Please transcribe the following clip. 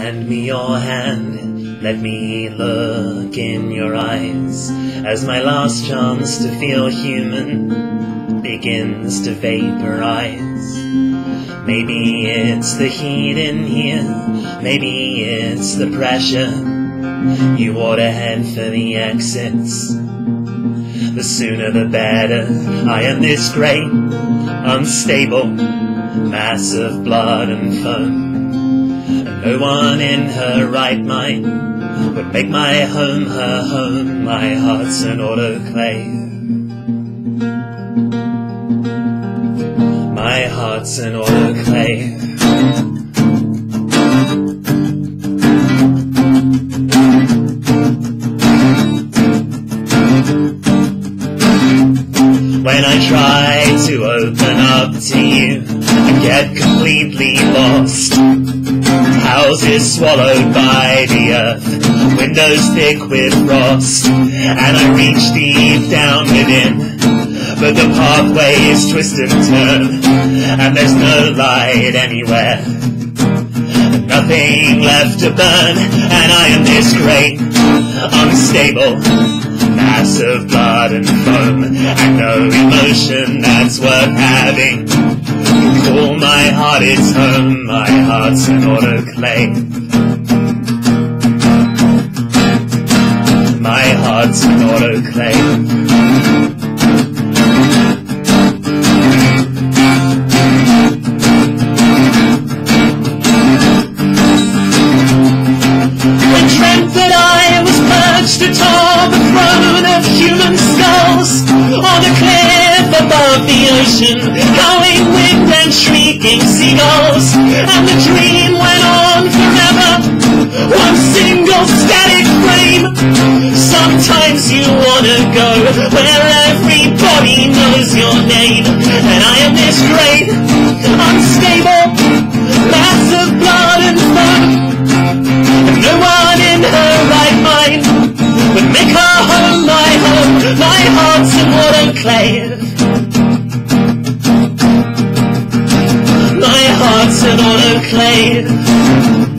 Hand me your hand, let me look in your eyes as my last chance to feel human begins to vaporize. Maybe it's the heat in here, maybe it's the pressure. You ought to head for the exits. The sooner the better. I am this great, unstable mass of blood and foam. No one in her right mind would make my home her home. My heart's an autoclave. My heart's an autoclave. When I try to open up to you, I get completely lost. Houses swallowed by the earth, windows thick with frost, and I reach deep down within. But the pathway is twist and turn, and there's no light anywhere. Nothing left to burn, and I am this great, unstable mass of blood and foam, and no emotion that's worth having. My heart its home, my heart's an autoclave. My heart's an autoclave. Human skulls On cliff above the ocean and seagulls And the dream went on forever. One single static frame. Sometimes you wanna go Where everybody knows your name And I am this great, unstable Mass of blood and foam no one in her right mind would make her home my home. My heart's an wooden My heart's a autoclave.